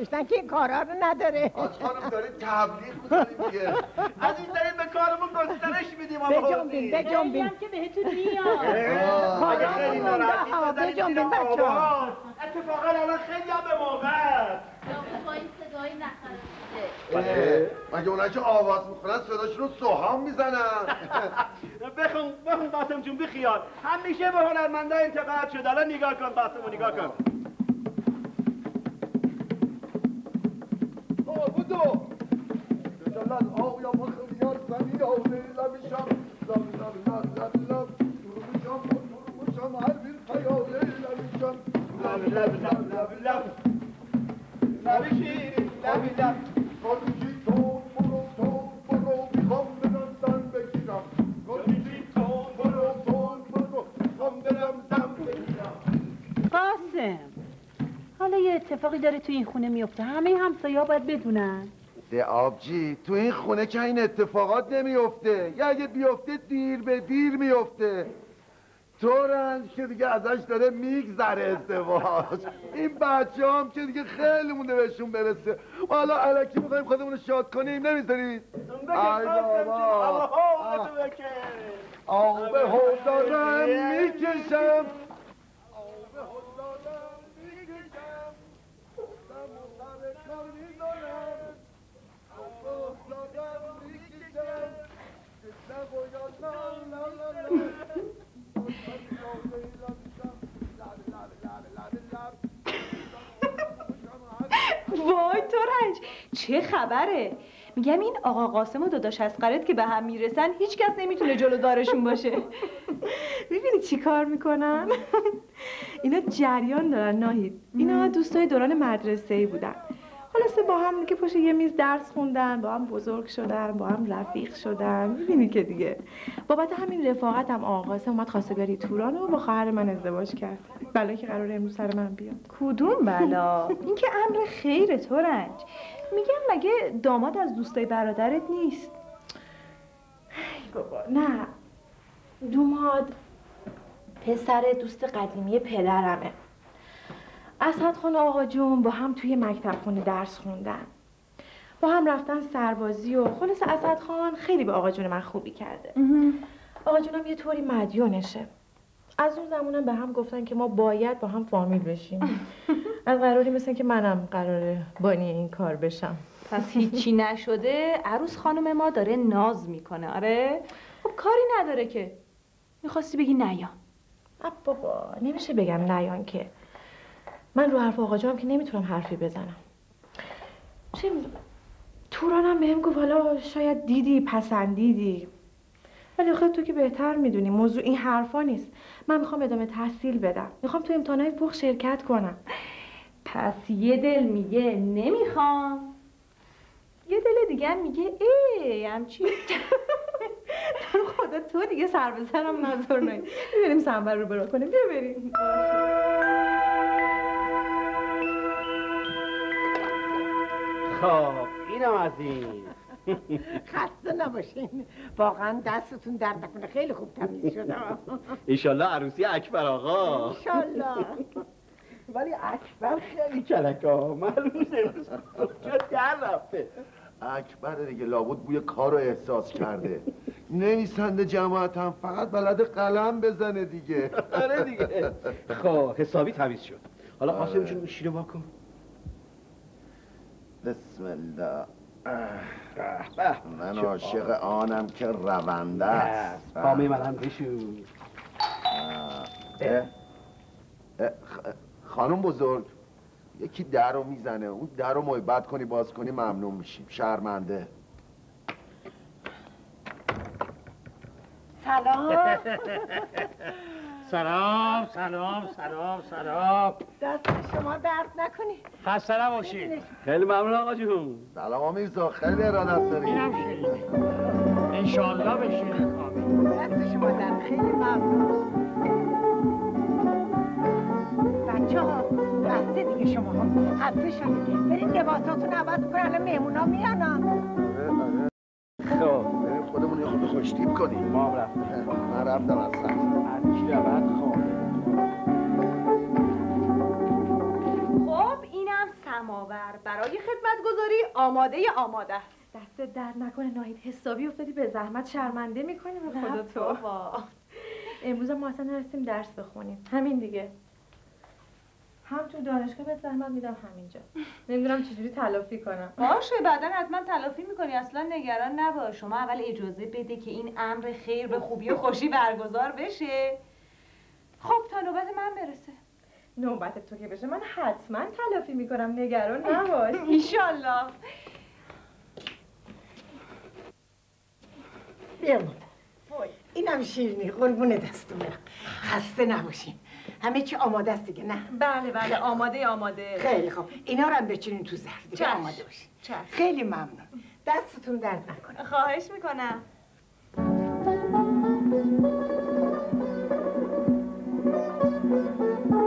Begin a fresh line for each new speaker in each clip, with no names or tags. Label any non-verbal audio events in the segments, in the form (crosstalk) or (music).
کشتن که این کارا رو نداره.
آج خانم داریم تبلیغ می‌کنیم دیگه.
از این داریم به کارمون گسترش میدیم آقا
بجنبین بجنبین.
که بهتون میاد.
اگه خیلی بزنید
بجنبین بچه.
اتفاقا الان خیلی هم به موقع
صدای نخرسیده
مگه اونایی که آواز می‌خونن صداشون رو سوهام می‌زنن؟ (laughs)
بخون بخون قاسم جون بخیال همیشه به هنرمندا انتقاد شد. الان نگاه کن قاسمو نگاه کن.
قاسم حالا یه اتفاقی داره تو این خونه میفته. همه همسایه‌ها باید بدونن.
ده آبجی تو این خونه که این اتفاقات نمیفته یا اگه بیفته دیر به دیر میفته طورن که دیگه ازش داره میگذره ازدواج. این بچه هم که دیگه خیلی مونده بهشون برسه. و حالا علکی می‌خوایم خودمون رو شاد کنیم. نمی‌ذارید ای بابا. هو دارم می‌کشم.
وای تورنج چه خبره؟ میگم این آقا قاسم و داداش اسقرت که به هم می‌رسن هیچکس نمی‌تونه جلو دارشون باشه. می‌بینی چی کار می‌کنن؟ اینا جریان دارن ناهید. اینا دوستای دوران مدرسه ای بودن. خلاصه با هم که پشت یه میز درس خوندن با هم بزرگ شدن با هم رفیق شدن. می‌بینی که دیگه بابت همین رفاقت هم قاسم اومد خواستگاری توران و با خواهر من ازدواج کرد. بلا که قرار امروز سر من بیاد.
کدوم بلا؟ این که امر خیره تورنج میگم مگه داماد از دوستای برادرت نیست؟
ای بابا نه. دوماد پسر دوست قدیمی پدرمه. اسد خان و آقا جون با هم توی مکتب خونه درس خوندن. با هم رفتن سربازی و خلاص اسد خان خیلی به آقا جون من خوبی کرده. آقا جونم یه طوری مدیونشه. از اون زمانم به هم گفتن که ما باید با هم فامیل بشیم. (laughs) از قراری مثل که منم قراره بانی این کار بشم.
پس هیچی نشده عروس خانم ما داره ناز می‌کنه. آره؟ خب کاری نداره که. می‌خواستی بگی نیا.
اب بابا نمیشه بگم نیان که. من رو حرف آقا جانم که نمی‌تونم حرفی بزنم. چه. تورانم بهم گفت حالا شاید دیدی پسندیدی. ولی آخه تو که بهتر می‌دونی موضوع این حرفا نیست. من می‌خوام ادامه تحصیل بدم. می‌خوام تو امتحانات فوق شرکت کنم.
پس یه دل میگه نمی‌خوام. یه دل دیگه میگه ای همچی
تو خدا تو دیگه سر به سرم نظر نهی بریم سنبر رو برا کنیم. بیا بریم.
خب اینم از این. (laughs)
خسته نباشین. واقعا دستتون درد نکنه. خیلی خوب تمیز شده
ایشالله عروسی اکبر آقا.
انشالله
ولی اکبر خیلی کلکه ها. معلوم نیست کجا در رفته.
اکبر دیگه لابد بوی کار رو احساس کرده. نویسنده جماعت هم فقط بلد قلم بزنه دیگه.
آره دیگه. خب حسابی تمیز شد. حالا
آره.
قاسم جون شیره واکن
بسم الله. من عاشق آنم که رونده است.
پامه من هم بشو
اه، اه، خ- خانم بزرگ یکی در رو می‌زنه. اون در رو محبت کنی باز کنی ممنون میشیم. شرمنده.
سلام. (laughs)
سلام سلام سلام سلام.
دست شما درد نکنی
خسته نباشید.
خیلی ممنون آقا جون.
سلام آمیرزا خیلی ارادت داری.
اینم شیرینه انشالله به شیرین کامل
دست شما درد خیلی ممنون. بچه ها بسته دیگه شما ها. خسته شدید برید لباساتون عوض کنن الان مهمونا میان. ها.
خب بریم خودمون یه خود خوشتیب کنیم.
ما هم رفتیم.
من رفتم از سر.
هرچی رود خب
خب اینم سماور. برای خدمت گذاری آماده آماده است.
دست در نکنه ناهید حسابی افتادی. به زحمت شرمنده می‌کنی به خدا تو. امروز ما اصلا نرسیم درس بخونیم. همین دیگه. هم تو دانشگاه به زحمت میدم همینجا. نمی‌دونم چجوری تلافی کنم.
باشه بعدا حتما تلافی می‌کنی. اصلا نگران نباش. شما اول اجازه بده که این امر خیر به خوبی و خوشی برگزار بشه. خب تا نوبت من برسه.
نوبت تو که بشه من حتما تلافی می‌کنم نگران (laughs) نباش.
ایشالله
بمون اینم شیرینی قربون دستون برم خسته نباشین. همه چی آماده است دیگه نه؟
بله بله. آماده آماده.
خیلی خوب. اینا رو هم بچینین تو ظرف دیگه
چشم.
آماده باشین.
چشم.
خیلی ممنون. دستتون درد نکنه.
خواهش می‌کنم.
Música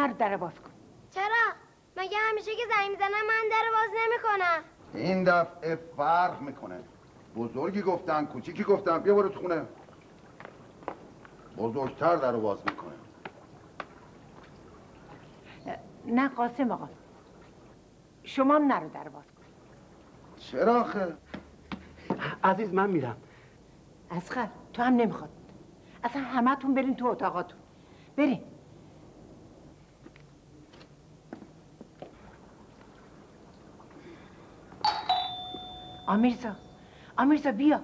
نرو در باز کن.
چرا؟ مگه همیشه که زنگ می‌زنم من در باز نمی‌کنم؟
این دفعه فرق می‌کنه. بزرگی گفتن کوچیکی گفتن. بیا برو تو خونه. بزرگتر در باز می‌کنه.
نه قاسم آقا. شما هم نرو در باز کن.
چرا آخه؟
عزیز من میرم.
اسخر تو هم نمی‌خواد. اصلا همتون برین تو اتاقاتون. برین. آمیرزا آمیرزا بیا.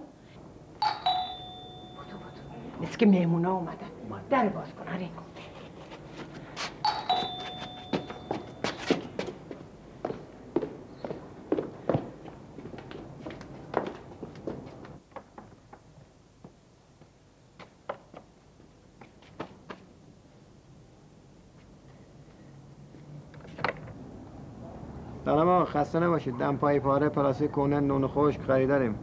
بودو بودو. مثل که مهمونا اومدن. در باز کن آره
خسته نباشید. دم پای پاره پلاستیک کونه نون خشک خریداریم.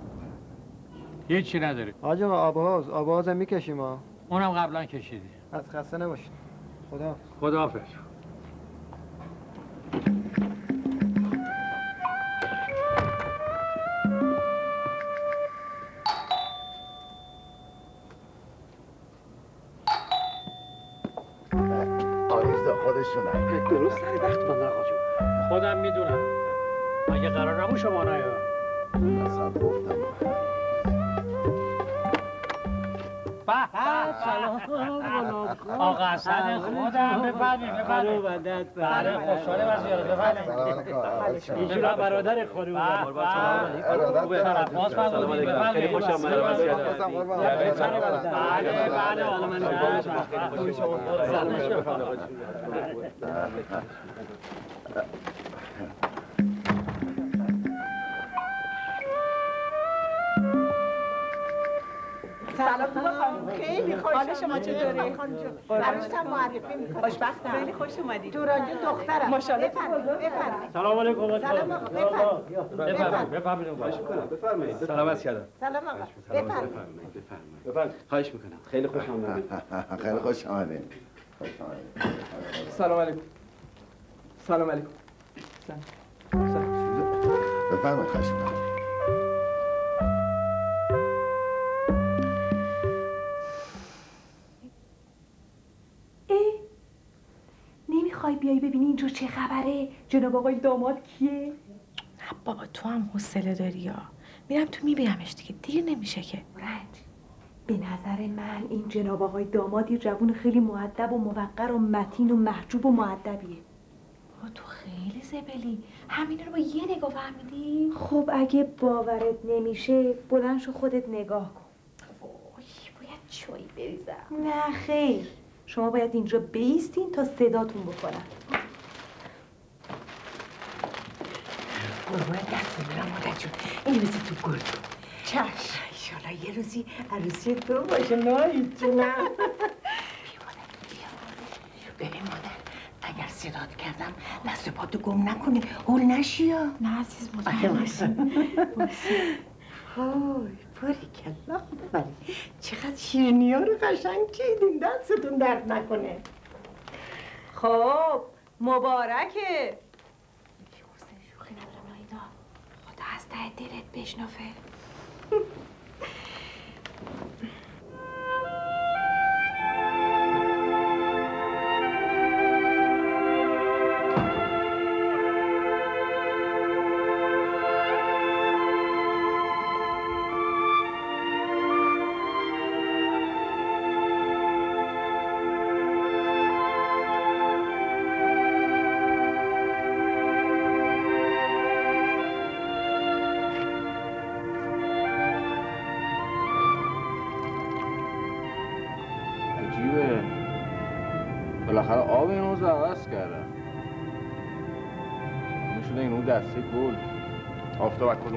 هیچی نداری
حاج آقا آب و هاز آب و هازم می‌کشیم ها.
اونم قبلا کشیدی
از خسته نباشید. خدا
خداحافظ.
اینجورا برادر خانم
بفرمید
خوش.
بله بله.
بخوام خیلی خوش
حال شما چطوره؟
براشتم معرفی می‌کنم
خوشبختم خیلی خوش اومدید
توران جون دخترم.
ماشاءالله.
بفرمایید بفرمایید.
سلام علیکم
سلام آقا. بفرمایید.
بفرمایید. بفرمایید.
بفرمایید.
سلامت کردم.
سلام آقا. بفرمایید.
بفرمایید. خواهش می‌کنم. خیلی خوش آمدید.
خیلی خوش آمدین
سلام علیکم. سلام علیکم.
بفرمایید. خواهش می‌کنم.
اینجا چه خبره؟ جناب آقای داماد کیه؟
نه بابا تو هم حوصله داری یا؟ میرم تو میبینمش دیگه دیر نمیشه که.
رنج به نظر من این جناب آقای داماد یه جوون خیلی معدب و موقر و متین و محجوب و معدبیه
بابا تو خیلی زبلی. همین رو با یه نگاه فهمیدی؟
خب اگه باورت نمیشه بلند شو خودت نگاه کن.
وای باید چایی بریزم.
نه خیر. شما باید اینجا بیستین تا صداتون بکنم
قربان دست برم مادر جون. این روزی تو گل.
چشم.
ایشالا یه روزی عروسی تو باشه نایتونم (laughs) ببین مادر اگر صدات کردم دست پاتو گم نکنی هول نشی یا؟ نه عزیز مطمئن باش
های باری کلا ولی چقدر شیرینی ها رو قشنگ چیدین دستتون درد نکنه.
خب مبارکه.
خدا از ته دلت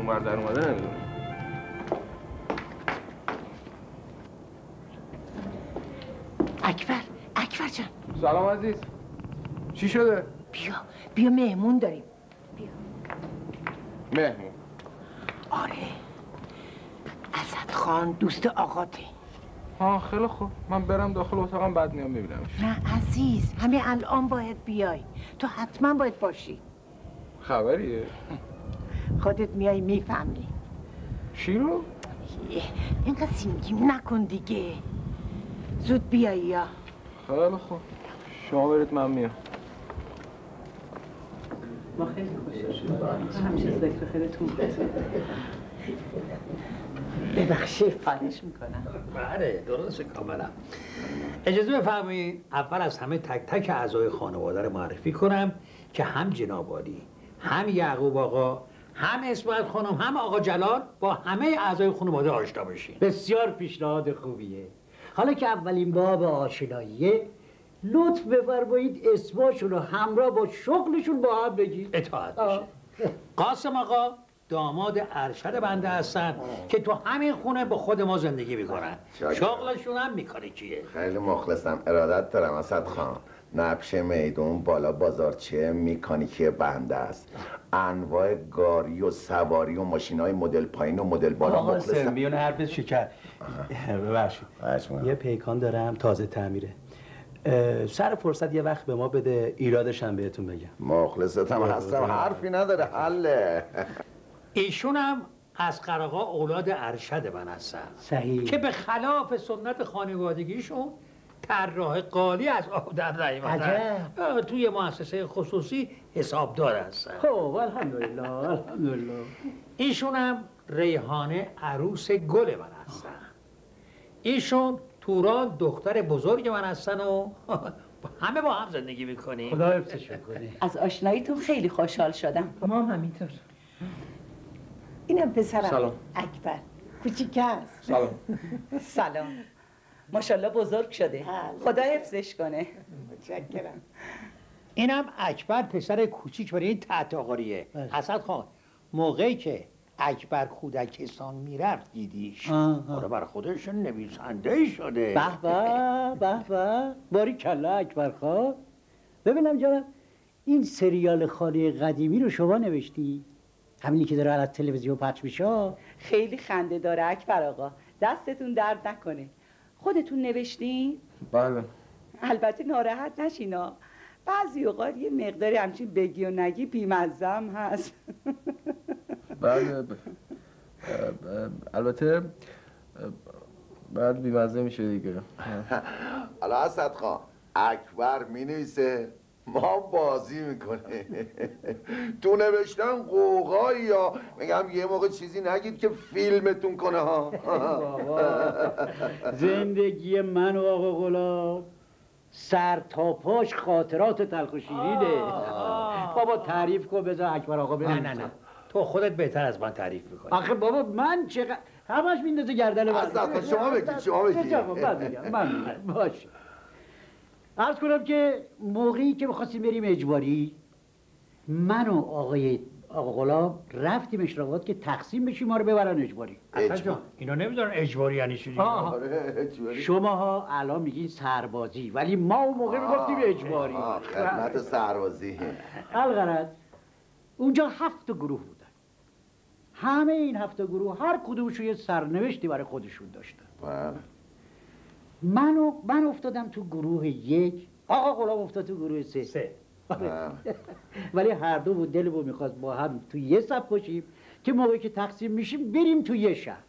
آفتاب از کدوم ور در اومده نمی‌دونم.
اکبر اکبر جان.
سلام عزیز. چی شده؟
بیا بیا مهمون داریم.
مهمون.
آره. اسد خان دوست آقاته.
ها خیلی خوب. من برم داخل اتاقم بعد میام میبینمش.
نه عزیز همین الان باید بیای. تو حتما باید باشی.
خبریه.
خودت میای می‌فهمی.
چی رو؟
اینقدر سینگیم نکن دیگه. زود بیایی یا.
خیلی خوب. شما برید من میام.
ما خیلی خوشحال همیشه ذکر خیرتون بود
ببخشید
خواهش می‌کنم.
بله درست کاملا. اجازه بفرمایید اول از همه تک تک اعضای خانواده رو معرفی کنم که هم جناب هم یعقوب آقا هم اسماعیل خانم هم آقا جلال با همه اعضای خانواده آشنا بشین. بسیار پیشنهاد خوبیه. حالا که اولین باب آشناییه لطف بفرمایید اسماشون رو همراه با شغلشون با هم بگید. اطاعت قاسم آقا داماد ارشد بنده هستن که تو همین خونه با خود ما زندگی می‌کنن. شغلشون هم میکانیکیه
خیلی مخلصم. ارادت دارم اسد خان. نبش میدون بالا بازارچه میکانیکی بنده است. انواع گاری و سواری و ماشین های مدل پایین و مدل بالا
آقا
مخلصم
میون حرف شکر. ببخشید. یه پیکان دارم تازه تعمیره. سر فرصت یه وقت به ما بده ایرادش هم بهتون بگم.
مخلصتم هستم حرفی نداره حله.
ایشون هم از قراغا اولاد ارشد من هستن.
صحیح.
که به خلاف سنت خانوادگیشون طراح قالی از آب در. اه، توی مؤسسه خصوصی حسابدار هستن.
خب الحمدلله الحمدلله.
ایشون هم ریحانه عروس گل من هستن. ایشون توران دختر بزرگ من هستن و (laughs) همه با هم زندگی می‌کنیم.
خدا حفظشون کنه
از آشناییتون خیلی خوشحال شدم.
ما هم همینطور. اینم پسرم.
سلام.
اکبر. کوچیک است
سلام. (laughs)
سلام. ماشاءالله بزرگ شده.
بله.
خدا حفظش کنه.
متشکرم.
اینم اکبر پسر کوچیک برای این تحت آقاریه.
بله.
حسد خان موقعی که اکبر کودکستان می‌رفت دیدیش. حالا برای خودش نویسنده شده.
به به به به. باری کلا اکبر خواه ببینم جانم این سریال خانه قدیمی رو شما نوشتی؟ همینی که داره از تلویزیون پخش میشه؟
خیلی خنده داره اکبر آقا. دستتون درد نکنه. خودتون نوشتین؟
بله.
البته ناراحت نشینا. بعضی اوقات یه مقداری همچین بگی و نگی بیمزم هست.
بله ب- ب- البته بعد بیمزه میشه دیگه.
حالا اسد خان اکبر می نویسه ما بازی می‌کنه تو نوشتن قوقایی یا میگم یه موقع چیزی نگید که فیلمتون کنه ها. (laughs)
زندگی من و آقا غلام سر تا پاش خاطرات تلخ و شیرینه بابا تعریف کن بذار اکبر آقا
نه
بنویسه.
نه نه. تو خودت بهتر از من تعریف می‌کنی.
آخه بابا من چقدر همش میندازه گردن من.
شما بگید، شما بگید.
من میگم. باشه. عرض کنم که موقعی که می‌خواستیم بریم اجباری من و آقای آقا غلام رفتیم اشراقات که تقسیم بشیم ما رو ببرن اجباری.
اصلا اینا نمی‌دونن اجباری یعنی چی.
آره،
شماها الان میگین سربازی ولی ما اون موقع می‌گفتیم اجباری.
آه، خدمت سربازی.
الغرض اونجا هفت گروه بودن. همه این هفت گروه هر کدومشون یه سرنوشتی برای خودشون داشتن.
بله.
من, و- من افتادم تو گروه یک. آقا غلام افتاد تو گروه سه,
سه.
آره. (laughs) ولی هر دو بود دلمون می‌خواست با هم تو یه صف باشیم که موقعی که تقسیم میشیم بریم تو یه شهر.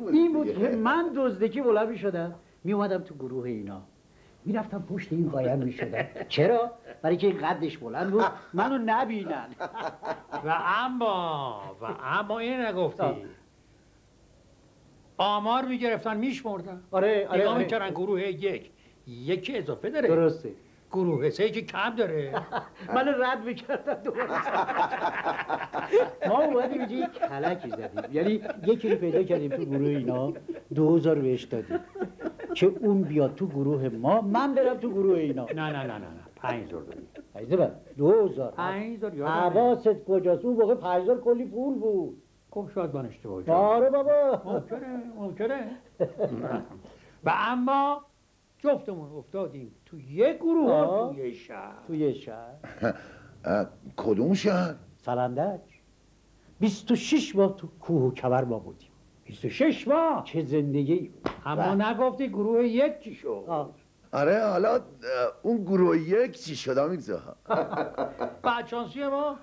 بود
این بود. که من دزدکی بلند می‌شدم میومدم تو گروه اینا. می‌رفتم پشت این قایم می‌شدم. (laughs) چرا؟ برای که این قدش بلند بود. (laughs) منو نبینن.
و اما و اما این نگفتی. آمار می‌گرفتن میشمردن.
آره آره,
نگاه
آره.
می‌کردن گروه یک. یکی اضافه داره.
درسته.
گروه سه که کم داره. (laughs)
من رد می‌کردم دوباره (laughs) ما اومدیم اینجا یک کلکی زدیم. یعنی یکی رو پیدا کردیم تو گروه اینا. دو هزار بهش دادیم. که اون بیاد تو گروه ما من برم تو گروه اینا.
نه نه نه نه نه. پنج داری
عزیز من دو هزار؟
پنج یادمه.
حواست کجاست؟ اون موقع پنج هزار کلی پول بود.
خب شاید من اشتباه کردم.
آره بابا.
ممکنه ممکنه. و اما جفتمون افتادیم تو یک گروه. تو یه شهر.
تو یه شهر. (laughs)
کدوم شهر؟
سرندج. 26 ماه تو کوه و کمر ما بودیم.
26 ماه؟
چه زندگی.
اما نگفتی گروه یک چی شد.
آره حالا اون گروه یک چی شد میگذا (laughs)
بعد شانسی ما؟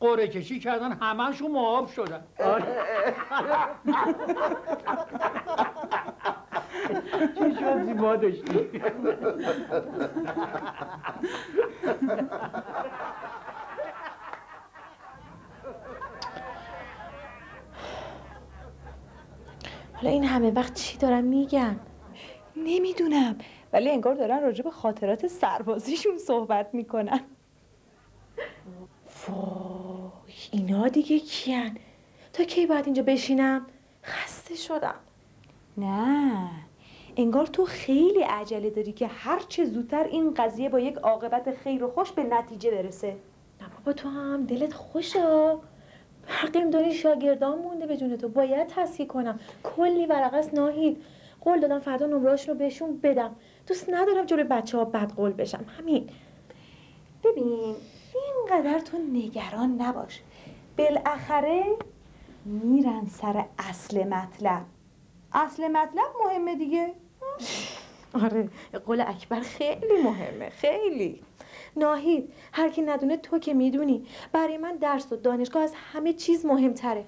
قره کشی کردن همهشون معاف شدن.
چه شانسی ما داشتیم
حالا این همه وقت چی دارن میگن؟ نمی‌دونم. ولی انگار دارن راجع به خاطرات سربازیشون صحبت می‌کنن. وای اینا دیگه کیان؟ تا کی باید اینجا بشینم؟ خسته شدم. نه انگار تو خیلی عجله داری که هر چه زودتر این قضیه با یک عاقبت خیر و خوش به نتیجه برسه. نه بابا تو هم دلت خوشه. حقیم داری شاگردان مونده به جون تو. باید تصحیح کنم. کلی ورقه است ناهید. قول دادم فردا نمرهاشون رو بهشون بدم. دوست ندارم جلوی بچه ها بد قول بشم. همین. ببین اینقدر تو نگران نباش. بالاخره میرن سر اصل مطلب. اصل مطلب مهمه دیگه. آره قول اکبر خیلی مهمه خیلی. ناهید هر کی ندونه تو که می‌دونی. برای من درس و دانشگاه از همه چیز مهمتره.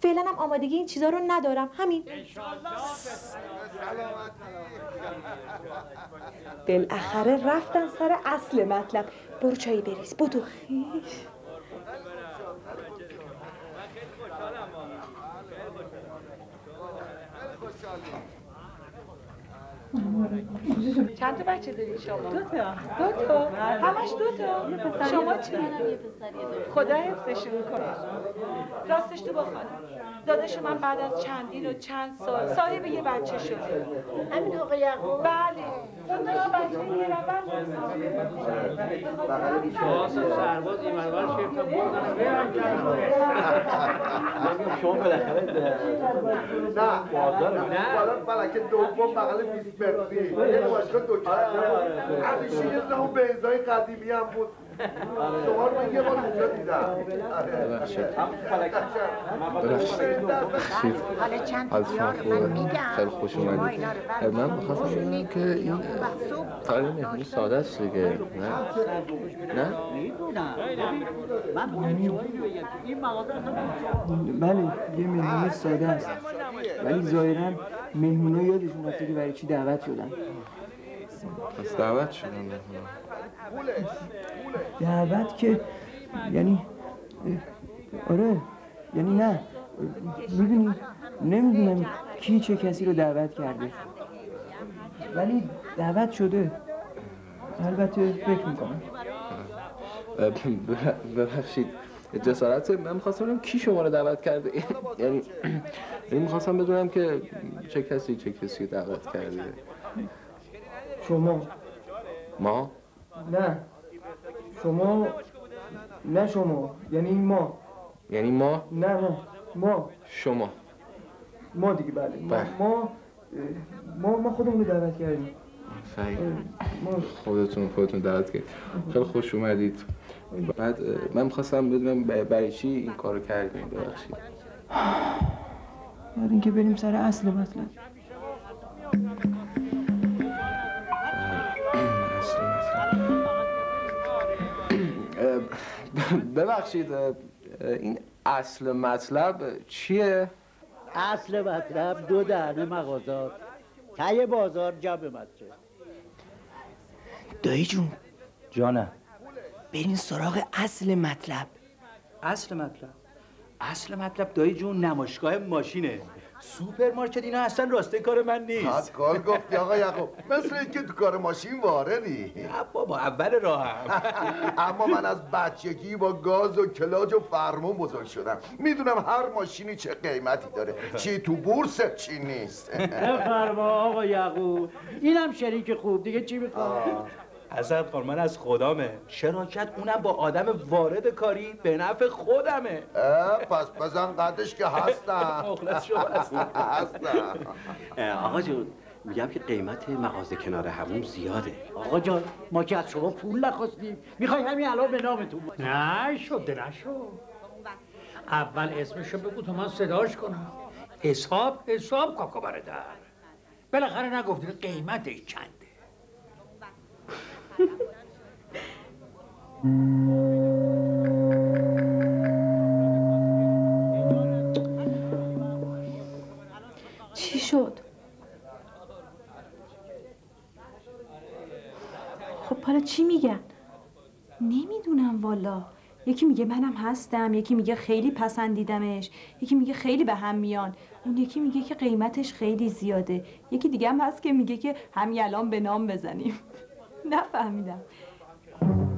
فعلا هم آمادگی این چیزا رو ندارم. همین. بالاخره رفتن سر اصل مطلب. برو چایی بریز. بودو چند تا بچه داری شما؟ دو تا. دو تا؟ همش دو تا؟ شما چی؟ خدا حفظشون کنه. راستش تو با خانم داداش من بعد از چندین و چند سال صاحب یه بچه شده.
همین آقا یعقوب.
بله. اون دو بچه یه نفر
شما سرباز این منور شرکت بردن.
شما بالاخره
نه.
بازار
نه. فلکه دوم بغل 20 متری. یه باشگاه دو همیشه یه دونه اون بنزای قدیمی هم بود.
حالا چند
خوبه
من میگم
خیلی خوش اومدید من می‌خواستم ببینم که این فقط مهمونی ساده است دیگه نه نه
بگم
بله یه مهمون ساده است. ولی ظاهرا مهمونا یادشون رفته که برای چی دعوت شدن.
پس دعوت شدن
دعوت که یعنی آره یعنی نه. می‌دونی نمی‌دونم کی چه کسی رو دعوت کرده. ولی دعوت شده. البته فکر می‌کنم.
ببخشید. جسارت من می‌خواستم ببینم کی شما رو دعوت کرده. یعنی یعنی می‌خواستم بدونم که چه کسی چه کسی دعوت کرده.
شما.
ما؟
نه. شما نه شما. یعنی ما.
یعنی ما؟
نه نه. ما.
شما.
ما دیگه بله. ما
بله.
ما ما, ما خودمون رو دعوت کردیم. ما.
خودتون خودتون دعوت کرد خیلی خوش اومدید. بعد من می‌خواستم بدونم برای چی این کارو کردیم ببخشید. (sighs)
بعد اینکه بریم سر اصل مطلب.
ببخشید این اصل مطلب چیه؟
اصل مطلب دو دهنه مغازات ته بازار جمع مطرح
دایی جون.
جانم.
برین سراغ اصل مطلب.
اصل مطلب. اصل مطلب دایی جون نمایشگاه ماشینه. سوپرمارکت اینا اصلا راسته کار من نیست.
کار گفتی آقا یعقوب مثل اینکه تو کار ماشین واردی
نه بابا اول راهم (laughs)
اما من از بچگی با گاز و کلاج و فرمون بزرگ شدم. می‌دونم هر ماشینی چه قیمتی داره. چی تو بورس چی نیست. (laughs)
بفرما آقا یعقوب اینم شریک خوب دیگه چی می‌خواد
حسن خان من از خدامه. شراکت اونم با آدم وارد کاری به نفع خودمه.
پس بزن قدش که هستم. (laughs)
مخلص شما هستم.
آقا جون میگم که قیمت مغازه کنار همون زیاده.
آقا جان ما که از شما پول نخواستیم. می‌خوای همین الان به نامتون بود
نه شده نشو. اول اسمشو بگو تا من صداش کنم. حساب حساب کاکا برادر. بالاخره نگفتین قیمتش چنده (laughs)
چی شد؟ خب حالا چی میگن؟ نمی‌دونم والا یکی میگه منم هستم یکی میگه خیلی پسندیدمش یکی میگه خیلی به هم میان اون یکی میگه که قیمتش خیلی زیاده یکی دیگه هم هست که میگه که همین الان به نام بزنیم
Dá para me dar.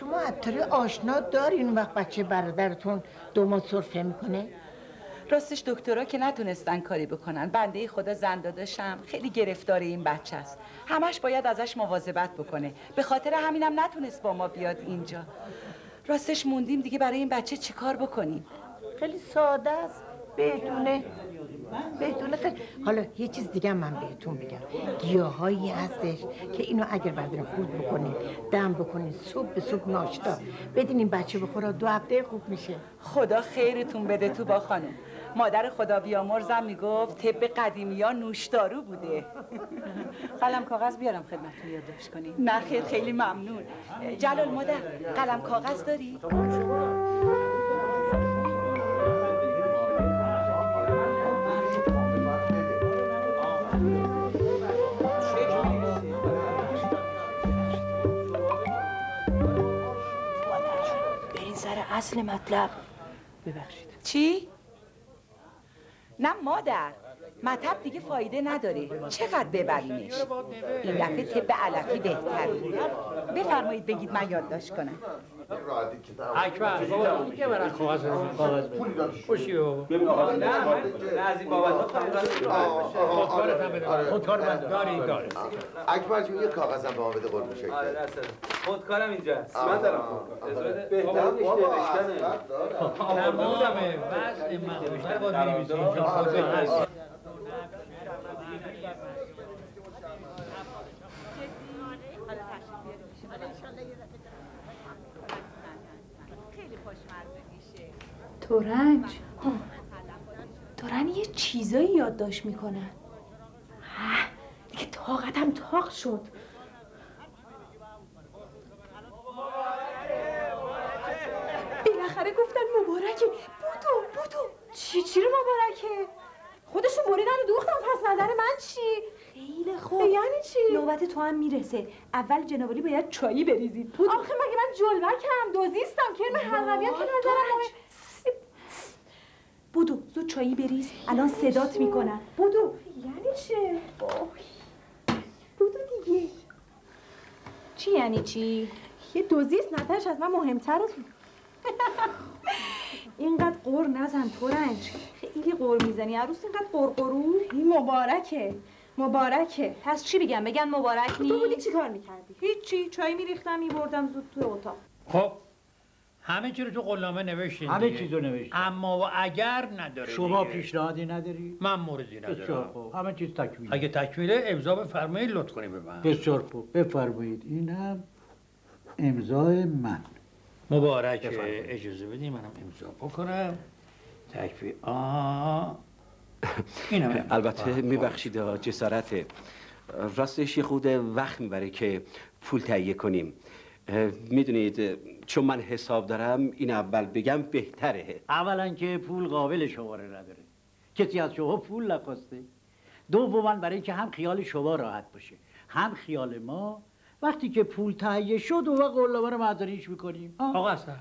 شما عطاری آشنا دارین. اون وقت بچه برادرتون دو ماه سرفه می‌کنه؟
راستش دکترها که نتونستن کاری بکنن. بنده خدا زن داداشم. خیلی گرفتار این بچه است. همش باید ازش مواظبت بکنه. به خاطر همینم نتونست با ما بیاد اینجا. راستش موندیم دیگه برای این بچه چیکار بکنیم؟
خیلی ساده است. بدونه بدونه خیلی حالا یه چیز دیگه من بهتون بگم. گیاهایی هستش که اینو اگر بعد خود بکنین دم بکنین صبح به صبح ناشتا. بدین این بچه بخوره دو هفته خوب میشه.
خدا خیرتون بده تو با خانم. مادر خدا بیامرزم می‌گفت طب قدیمی ها نوشدارو بوده.
قلم کاغذ بیارم خدمتتون یادداشت کنی
نه خیلی ممنون. جلال مادر قلم کاغذ داری؟
اصل مطلب
ببخشید. چی؟ نه مادر. مطب دیگه فایده نداره. چقدر ببرینش؟ این دفعه طب علفی بهتره بفرمایید بگید من یادداشت کنم.
اکبر بابا یه برای کاغذ کاغذ خوشی و
نه نه از این بابت
خودکارت هم بده خودکار من داری داری.
اکبر جون یه کاغذم به ما بده قربون شکل
آره خودکارم اینجاست من دارم
بهتر نوشتنه
مخوشتر باید می‌نویسی اینجا خود هست.
تورنج دارن یه چیزایی یادداشت می‌کنن دیگه طاقتم تاق شد. بالاخره گفتن مبارکه. بودو بودو. چی چی رو مبارکه؟ خودشون بریدن و دوختن. پس نظر من چی؟ خیلی خوب. یعنی چی؟ نوبت تو هم می‌رسه. اول جنابالی باید چایی بریزید. بود آخه مگه من جلوکم دوزیستم. کرم حلقویت که نظرم بودو زود چایی بریز. الان صدات می‌کنن بودو یعنی چه؟ بودو دیگه. چی یعنی چی؟ یه دوزیست نظرش از من مهمتره اینقدر قور نزن تورنج خیلی قور می‌زنی عروس اینقدر قرقرو. این مبارکه مبارکه. پس چی بگم؟ بگن مبارک نی تو بودی چی کار می‌کردی؟ هیچی. چای میریختم میبردم زود تو اتاق.
خب همه چی رو تو قلنامه نوشتین
همه. چیز رو.
اما و اگر نداره
شما. پیشنهادی نداری؟
من موردی
بسیار
ندارم.
خوب. همه چیز تکمیل
اگه تکمیله امضا بفرمایید لطف کنید به من.
بسیار خوب. بفرمایید. این هم امضای من.
مبارک.
بفرمایید.
اجازه بدید منم امضا بکنم. تکفی آه اینم.
البته میبخشید جسارت. راستش یه خود وقت می‌بره که پول تهیه کنیم. می‌دونید چون من حساب دارم این اول بگم بهتره.
اولا که پول قابل شماره نداره. کسی از شما پول نخواسته. دوما برای اینکه هم خیال شما راحت باشه. هم خیال ما. وقتی که پول تهیه شد و قلابه رو مداریش می‌کنیم.
آقا اصلا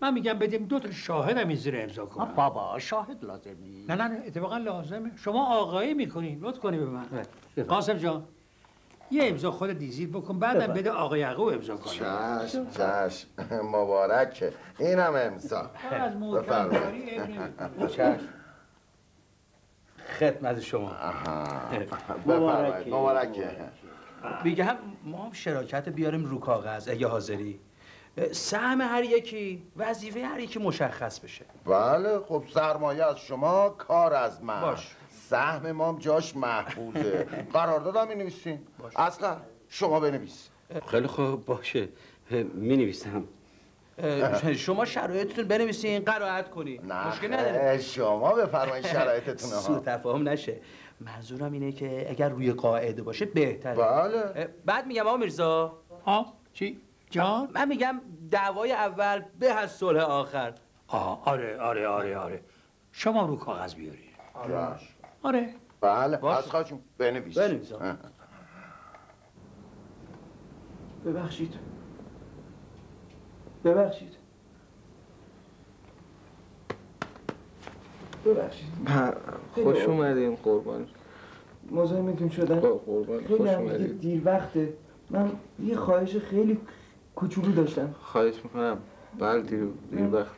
من میگم بدیم دو تا شاهد هم این زیر امضا کنم
بابا شاهد لازم نیست
نه نه نه اتفاقا لازمه. شما آقایی می‌کنین. لطف کنی به من. قاسم جان. یه امضا خود دیزید بکن بعدم. بده آقا یعقوب امضا کنه.
چشم چشم. مبارکه. اینم امضا. (laughs)
از
بفرمایید. (laughs)
چشم. خدمت شما.
بفرمایید. مبارکه.
میگم ما هم شراکت بیاریم رو کاغذ اگه حاضری. سهم هر یکی وظیفه هر یکی مشخص بشه.
بله خب سرمایه از شما کار از من.
باش.
سهم ما جاش محفوظه. (laughs) قراردادم می نویسین اصلا شما بنویس.
خیلی خوب باشه. می نویسم
شما شرایطتون بنویسین قرائت کنی مشکل نداره.
شما بفرمایید شرایطتون ها (laughs)
سوء تفاهم نشه. منظورم اینه که اگر روی قاعده باشه بهتره.
بله.
بعد میگم آقا میرزا.
ها چی؟ جان؟
من میگم دعوای اول به از صلح آخر.
آه آره آره آره آره. شما رو کاغذ بیارید آره
بله
باشه.
از خواهشون. بنویس.
بنویس.
ببخشید. ببخشید. ببخشید.
خوش اومدین قربان.
مزاحمتون شدن؟
قربان. خوش اومدید
دیر وقته. من یه خواهش خیلی کوچولو داشتم.
خواهش می‌کنم. بله دیر دیر وقت.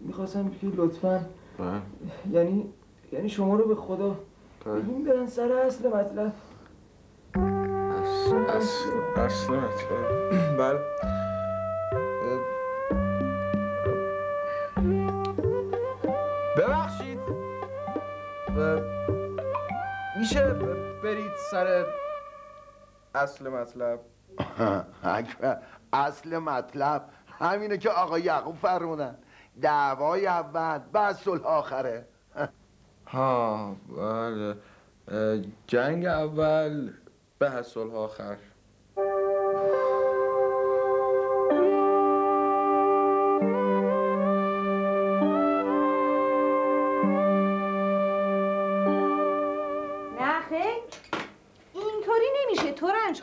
می‌خواستم که لطفا
بله.
یعنی یعنی شما رو به خدا. بگیم برن سر اصل مطلب.
اصل اصل اصل مطلب. (clears throat) بله.
ببخشید.
میشه برید سر اصل مطلب؟ (laughs)
اکبر اصل مطلب همینه که آقا یعقوب فرمودن. دعوای اول بعد صلح آخره.
ها بله. جنگ اول به صلح آخر.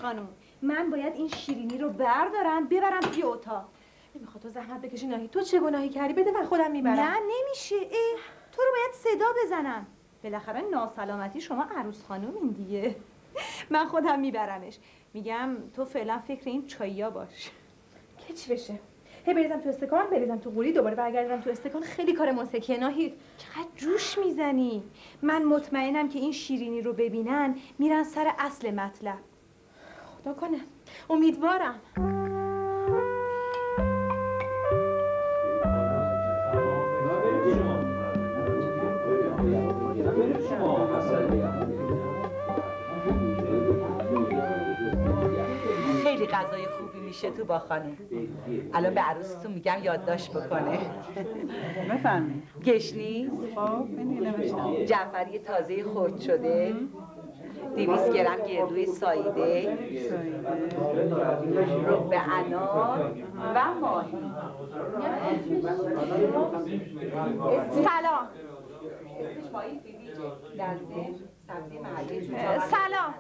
خانم. من باید این شیرینی رو بردارم ببرم توی اتاق.
نمی‌خواد تو زحمت بکشی ناهی. تو چه گناهی کردی؟ بده من خودم می‌برم.
نه نمیشه. اه. تو رو باید صدا بزنم. بالاخره ناسلامتی شما عروس خانومین دیگه. من خودم میبرمش. میگم تو فعلا فکر این چایا باش.
که چی بشه؟ هی بریزم تو استکان بریزم تو قوری دوباره برگردم تو استکان. خیلی کار مسکیه ناهید.
چقدر جوش می‌زنی. من مطمئنم که این شیرینی رو ببینن میرن سر اصل مطلب.
خدا کنه. امیدوارم.
غذای خوبی میشه تو با خانم. الان به عروستون میگم یادداشت بکنه.
بفرمایید.
گشنی؟
خب نوشتم
جعفری تازه خرد شده. دیویس گرم گردوی سایده. رو به انار و ماهی.
سلام.
تو
سلام.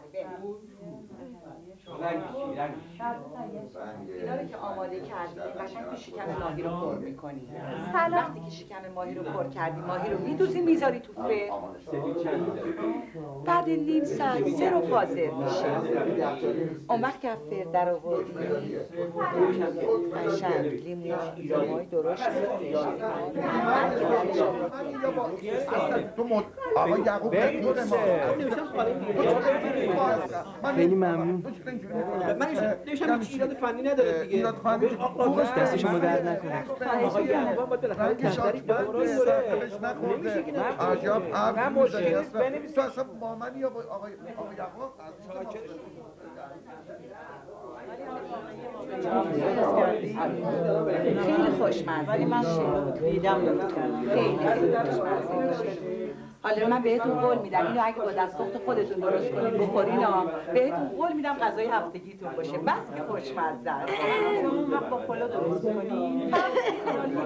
اینا که آماده کردی قشنگ شکم ماهی رو پر می‌کنی
سلام.
وقتی که شکم ماهی رو پر کردی ماهی رو میدوزی می‌ذاری تو فر بعد نیم ساعت سه رو حاضر میشه. اون وقت که فر در آوردی قشنگ. لیمو لیموهای درشت.
یعقوب رفیق ما
خیلی ممنون.
من نوشتم هیچ ایراد فنی نداره دیگه.
ایراد فنی
خوبش
دست شما درد نکنه.
آقا یعقوب باید بالاخره دوره نمیشه که
عجب اصلا.
بنویس.
تو اصلا با من یا آقای آقای یعقوب؟
خیلی خوشمزه. من دیدم خیلی خیلی خوشمزه. میشه. حالا من بهتون قول میدم. اینو اگه با دستپخت خودتون درست کنید بخورین ها بهتون قول میدم غذای هفتگیتون باشه. بس که خوشمزه است. اون وقت با پلو درست کنی.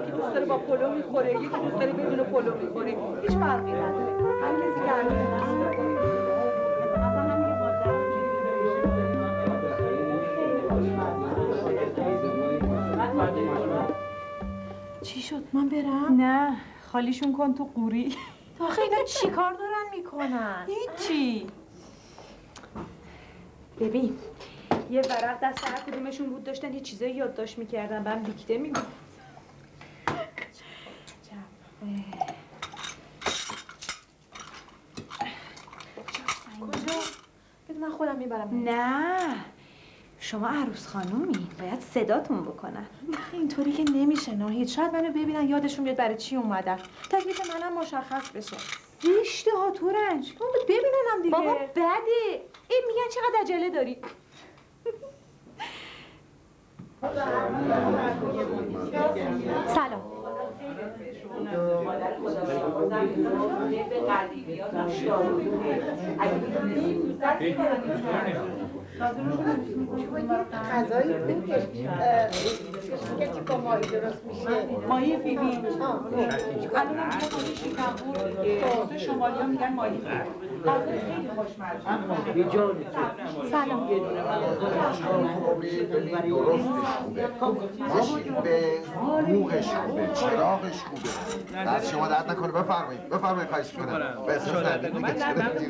یکی دوست داره با پلو می‌خوره یکی دوست داره بدون پلو می‌خوره. هیچ فرقی نداره. هر کسی که هر دوست داره
چی شد؟ من برم؟
نه خالیشون کن تو قوری.
آخه اینا چی کار دارن می‌کنن
هیچی
ببین یه ورق دست هر کدومشون بود داشتن یه چیزایی یادداشت می‌کردن من دیکته می‌گفت کجا؟ بده من خودم می‌برم
نه شما عروس خانومی باید صداتون بکنن.
اینطوری که نمیشه ناهید. شاید منو ببینن یادشون بیاد برای چی اومدن تکلیف منم مشخص بشه.
زشته ها تو رنج.
اون بود ببیننم دیگه.
بابا بده. این میگن چقدر عجله داری. سلام.
که که با ماهی درست میشه
ماهی فیبی الان هم میگن شکمپور دیگه تو شمالی ها میگن غذای خیلی خوشمزه
سلام
موقش خوبه چراغش خوبه دست شما درد نکنه بفرمایید بفرمایید خواهش کنم به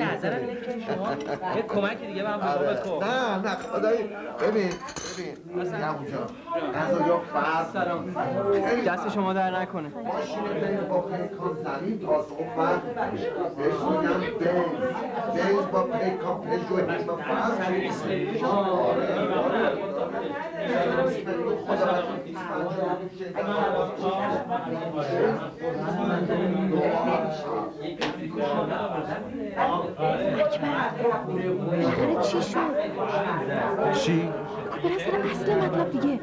نظرم اینه که شما یه کمک دیگه به هم
آره.
بکن
نه نه خدایی. ببین ببین. نه اونجا. غذایا فرق خیلی
دست شما در نکنه.
ماشین بنز با پیکان زمین تا صبح بهش میگم بنز بنز با پیکان پژو با فرق آره آره.
بالاخره چی شد
چی؟
بالاخره اصل مطلب دیگه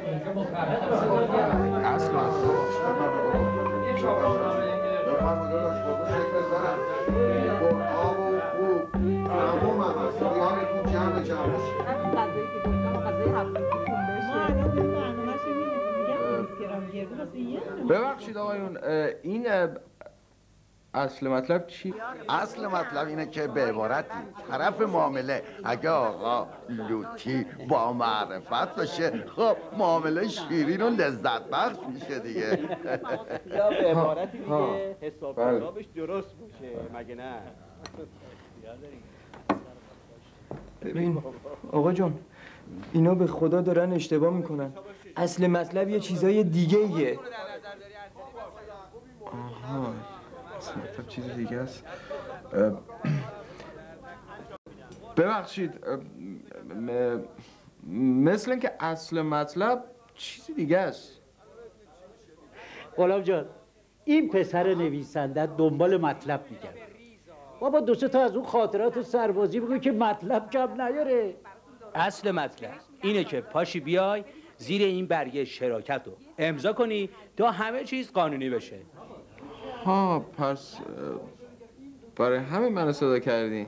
دارم با آب و خوب تمام هم هست خیالتون جمع جمع باشه
ببخشید آقایون این اصل مطلب چی؟
اصل مطلب اینه که به عبارتی طرف معامله اگه آقا لوتی با معرفت باشه خب معامله شیرین و لذت بخش میشه دیگه
یا به عبارتی. دیگه حساب
بله.
کتابش درست باشه مگه نه
ببین آقا جان اینا به خدا دارن اشتباه می‌کنن اصل مطلب یه چیزای دیگه ایه
آها. اصل مطلب چیز دیگه است. (clears throat) ببخشید مثل اینکه اصل مطلب چیز دیگه است.
غلام جان این پسر نویسنده دنبال مطلب میگرد بابا دو سه تا از اون خاطرات سربازی بگو که مطلب کم نیاره.
اصل مطلب اینه که پاشی بیای زیر این برگه شراکت رو. امضا کنی تا همه چیز قانونی بشه.
ها پس برای همین منو صدا کردی.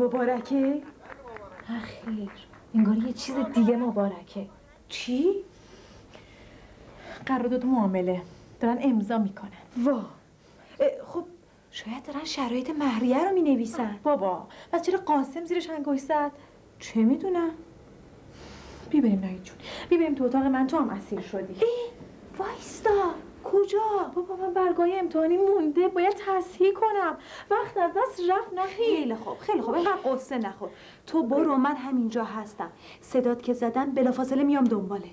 مبارکه؟ اخیر انگار یه چیز دیگه مبارکه. چی؟ قرارداد معامله. دارن امضا می‌کنن. وا. خب شاید دارن شرایط مهریه رو می نویسن بابا پس چرا قاسم زیرش انگوش زد؟ چه می‌دونم؟ بی بریم نایید جون. بی بریم تو اتاق من تو هم اسیر شدی. ای وایستا. کجا؟ بابا من برگاه امتحانی مونده باید تصحیح کنم. وقت از دست رفت نه
خیلی خوب خیلی خوب. اینقدر قصه نخور. تو برو من همینجا هستم. صدات که زدن بلافاصله میام دنبالت.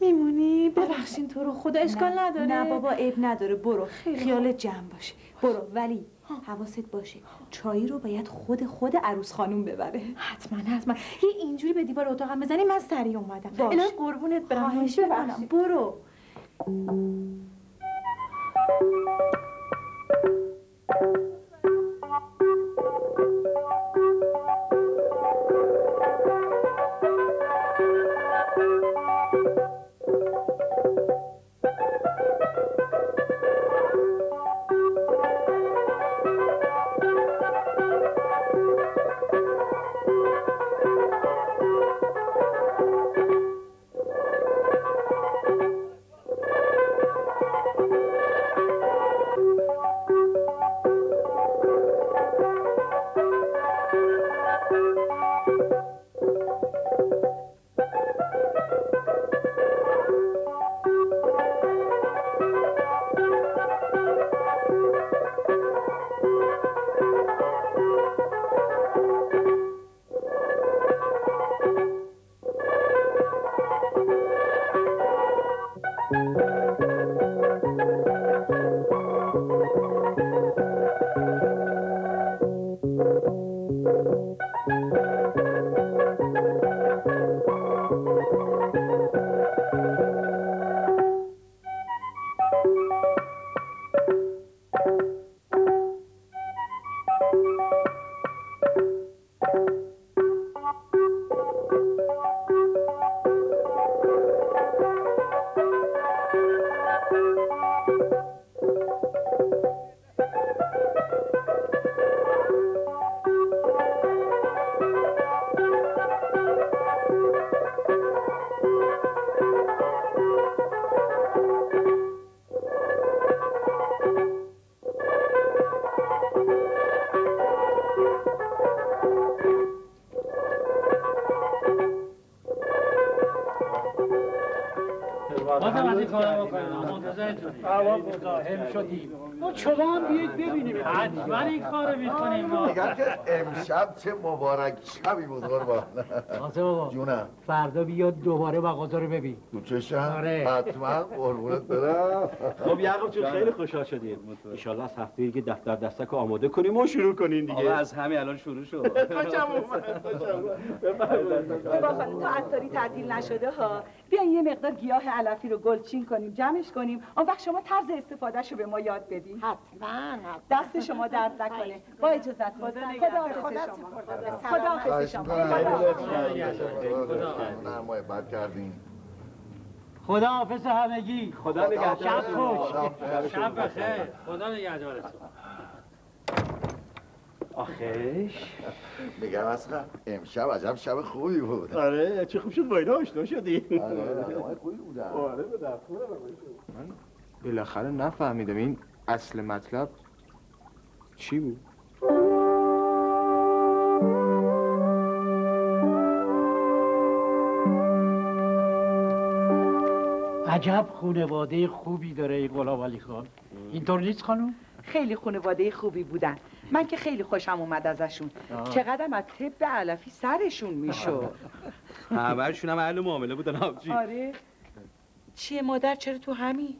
میمونی؟ ببخشین تو رو خدا اشکال
نه،
نداره.
نه بابا عیب نداره. برو.
خیلی
خیالت جمع باشه. برو. ولی حواست باشه چایی رو باید خود خود عروس خانوم ببره.
حتما حتما. یه اینجوری به دیوار اتاقم بزنی من سریع اومدم.
باش.
قربونت برم.
برو.
بازم از
امشب چه مبارک. شبی بود قربان.
قاسم بابا
جونم.
فردا بیاد دوباره مغازه رو ببین.
تو چشم
آره.
حتما. قربونت برم.
خب یعقوب جون خیلی خوشحال شدیم. ان از هفته که دفتر دستک رو آماده کنیم و شروع کنیم دیگه.
آقا از همین الان شروع شد. (laughs)
خوشم اومد خوشم
تا عطاری تعطیل نشده ها. بیاین یه مقدار گیاه علفی رو گلچین کنیم جمعش کنیم. اون وقت شما طرز استفادهش رو به ما یاد بدین.
حتما
دست شما درد نکنه. با اجازت خدا خدا شما. خدا
ما بد کردیم.
خدا حافظ همگی.
خدا نگهدار
شب خوش.
شب بخیر. خدا نگهدارتون. آخش.
میگم اصلا امشب عجب شب خوبی بود.
آره چه خوب شد با اینا آشنا شدی.
آره خوبی بودن.
آره به
من بالاخره نفهمیدم این اصل مطلب چی بود؟
عجب خونواده خوبی داره این غلام علی خان. اینطور نیست خانم؟
خیلی خانواده خوبی بودن. من که خیلی خوشم اومد ازشون.
آه.
چقدر از طب علفی سرشون می‌شد. (laughs)
همه‌شون هم اهل معامله بودن آبجی.
آره. چیه مادر؟ چرا تو همین؟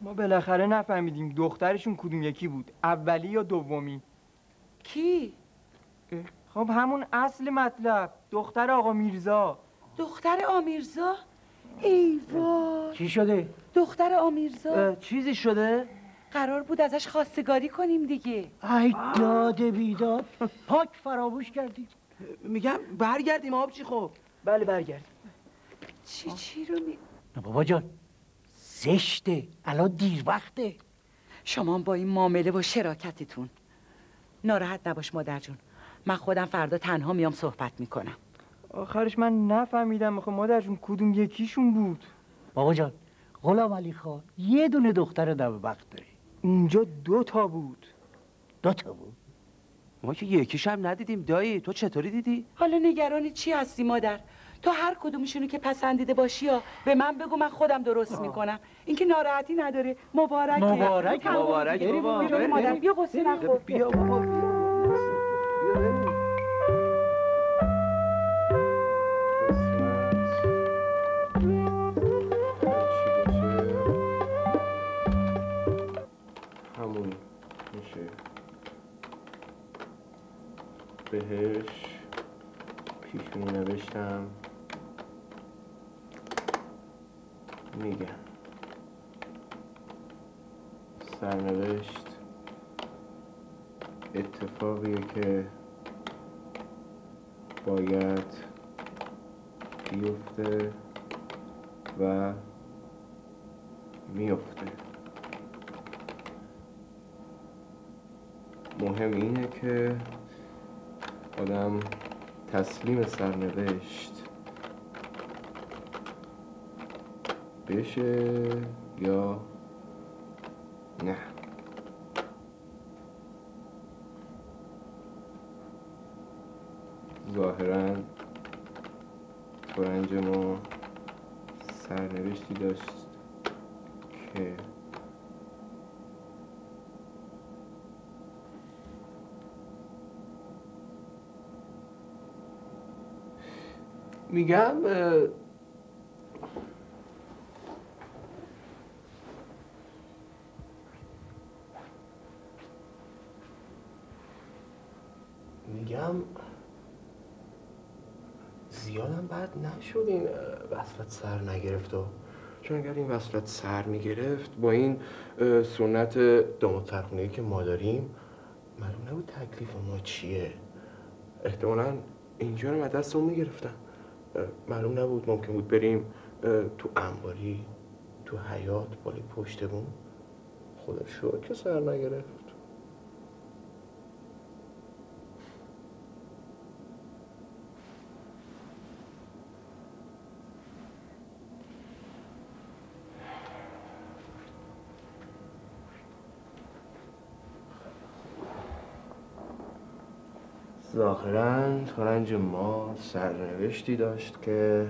ما بالاخره نفهمیدیم دخترشون کدوم یکی بود اولی یا دومی.
کی؟
خب همون اصل مطلب. دختر آقا میرزا.
دختر آمیرزا؟ ای وای.
چی شده؟
دختر آمیرزا.
چیزی شده؟
قرار بود ازش خواستگاری کنیم دیگه.
ای داد بیداد. پاک فراموش کردی.
میگم برگردیم آبجی خب؟
بله برگرد
چی چی رو می
نه بابا جان زشته. الان دیر وقته.
شما با این معامله و شراکتتون. ناراحت نباش مادر جون. من خودم فردا تنها میام صحبت می‌کنم.
آخرش من نفهمیدم. خب مادر جون کدوم یکیشون بود؟
بابا جان غلام علی خان یه دونه دختر دم وقت داره
اونجا دو تا بود.
دو تا بود؟
ما که یکیش هم ندیدیم دایی. تو چطوری دیدی؟
حالا نگرانی چی هستی مادر؟ تو هر کدومشونو که پسندیده باشی یا به من بگو من خودم درست می‌کنم. اینکه ناراحتی نداره. مبارکه.
مبارک،. مبارک
بریم
بابا،
بیا قصه نخور
بیا بابا.
بهش. پیشونی نوشتم. میگم سرنوشت. اتفاقیه که باید بیفته و میفته. مهم اینه که آدم تسلیم سرنوشت. بشه یا نه. ظاهرا تورنج ما سرنوشتی داشت که میگم میگم زیادم بد نشد این وصلت سر نگرفت و چون اگر این وصلت سر می‌گرفت با این سنت داماد سرخونهی که ما داریم معلوم نبود تکلیف ما چیه. احتمالا اینجا رو از دستمون می‌گرفتن. معلوم نبود ممکن بود بریم تو انباری تو حیات بالای پشت بوم خدا شکر که سر نگرفت. ظاهرا تورنج ما سرنوشتی داشت که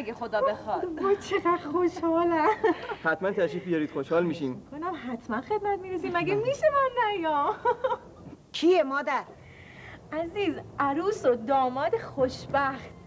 اگه خدا بخواد.
وای چقدر خوشحالم.
حتما تشریف بیارید خوشحال میشیم
کنم حتما خدمت می‌رسیم. مگه میشه من نیام؟
کیه مادر؟
عزیز عروس و داماد خوشبخت.